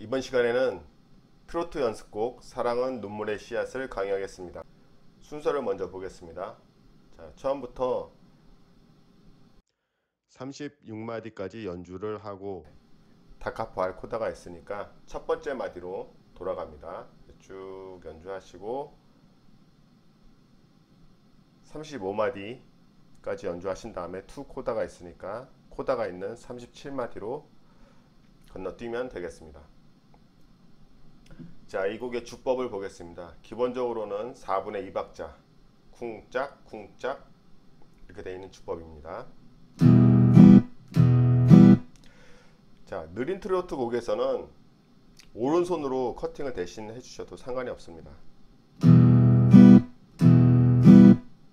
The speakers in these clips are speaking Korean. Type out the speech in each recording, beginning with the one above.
이번 시간에는 트로트 연습곡 사랑은 눈물의 씨앗을 강의하겠습니다. 순서를 먼저 보겠습니다. 자, 처음부터 36마디까지 연주를 하고 da capo al coda가 있으니까 첫 번째 마디로 돌아갑니다. 쭉 연주하시고 35마디까지 연주하신 다음에 to coda가 있으니까 코다가 있는 37마디로 건너뛰면 되겠습니다. 자, 이 곡의 주법을 보겠습니다. 기본적으로는 4분의 2박자 쿵짝 쿵짝 이렇게 되어 있는 주법입니다. 자, 느린 트로트 곡에서는 오른손으로 커팅을 대신 해주셔도 상관이 없습니다.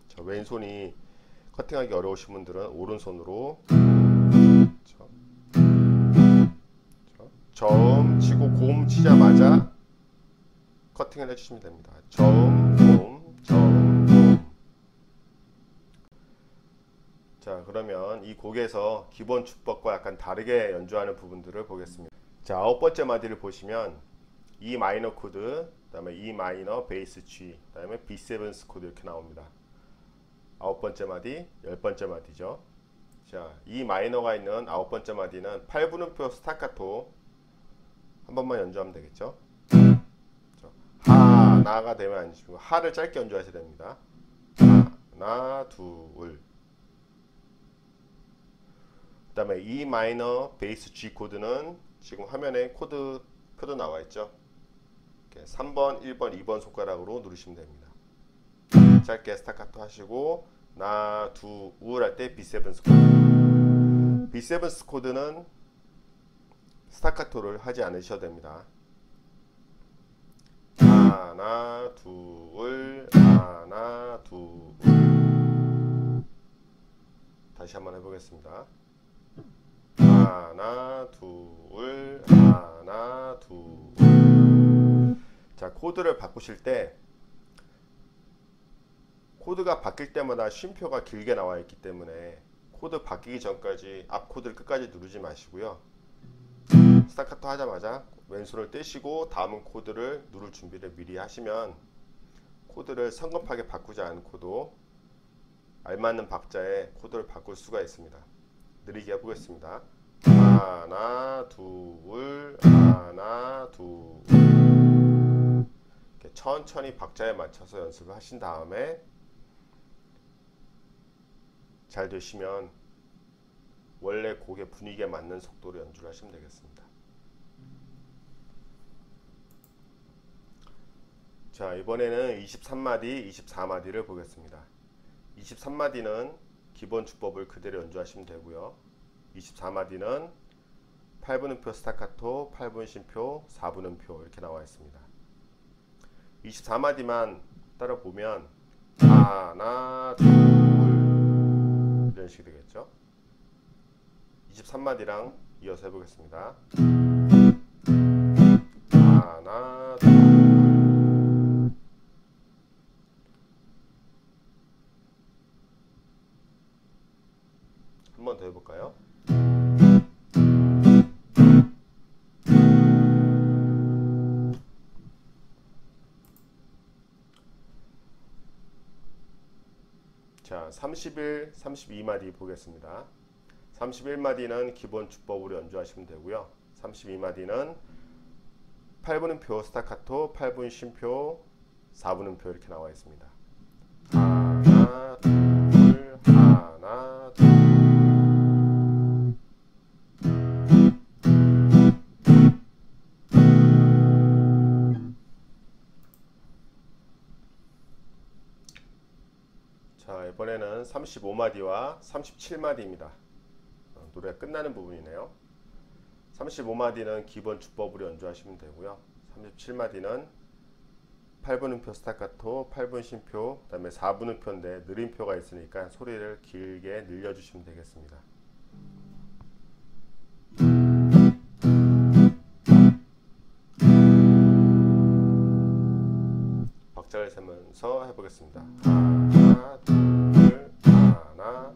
자, 왼손이 커팅하기 어려우신 분들은 오른손으로 저음 치고 고음 치자마자 커팅을 해주시면 됩니다. 저음, 저음. 자, 그러면 이 곡에서 기본 주법과 약간 다르게 연주하는 부분들을 보겠습니다. 자, 아홉 번째 마디를 보시면 E minor 코드, 그다음에 E minor bass G, 그다음에 B7 코드 이렇게 나옵니다. 아홉 번째 마디, 열 번째 마디죠. 자, E minor가 있는 아홉 번째 마디는 8분음표 스타카토 한 번만 연주하면 되겠죠. 하, 나가 되면 아니시고 하를 짧게 연주하셔야 됩니다. 하나, 둘. 그다음에 E minor bass G 코드는 지금 화면에 코드 표도 나와 있죠. 3번, 1번, 2번 손가락으로 누르시면 됩니다. 짧게 스타카토 하시고 나, 두, 우울 할 때 B7 코드. B7 코드는 스타카토를 하지 않으셔도 됩니다. 하나, 둘, 하나, 둘. 다시 한번 해보겠습니다. 하나, 둘, 하나, 둘. 자, 코드를 바꾸실 때 코드가 바뀔 때마다 쉼표가 길게 나와 있기 때문에 코드 바뀌기 전까지 앞 코드를 끝까지 누르지 마시고요. 스타카토 하자마자 왼손을 떼시고 다음 코드를 누를 준비를 미리 하시면 코드를 성급하게 바꾸지 않고도 알맞는 박자에 코드를 바꿀 수가 있습니다. 느리게 해보겠습니다. 하나, 둘, 하나, 둘. 천천히 박자에 맞춰서 연습을 하신 다음에 잘 되시면 원래 곡의 분위기에 맞는 속도로 연주를 하시면 되겠습니다. 자 이번에는 23마디, 24마디를 보겠습니다. 23마디는 기본 주법을 그대로 연주하시면 되고요. 24마디는 8분음표 스타카토, 8분 심표, 4분음표 이렇게 나와 있습니다. 24마디만 따라 보면 하나, 둘 이런 식이 되겠죠. 23마디랑 이어서 해보겠습니다. 한 번 더 해볼까요? 자, 31, 32마디 보겠습니다. 31마디는 기본 주법으로 연주하시면 되고요. 32마디는 8분음표 스타카토, 8분 쉼표, 4분음표 이렇게 나와 있습니다. 하나, 둘, 하나, 자, 이번에는 35마디와 37마디입니다. 어, 노래가 끝나는 부분이네요. 35마디는 기본 주법으로 연주하시면 되고요. 37마디는 8분 음표 스타카토, 8분 심표, 그 다음에 4분 음표인데 느림표가 있으니까 소리를 길게 늘려주시면 되겠습니다. 네 박자를 세면서 해보겠습니다. 하나, 둘, 하나,